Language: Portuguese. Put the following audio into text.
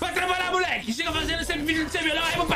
Vai trabalhar, moleque. Chega fazendo sempre vídeo de ser melhor aí, meu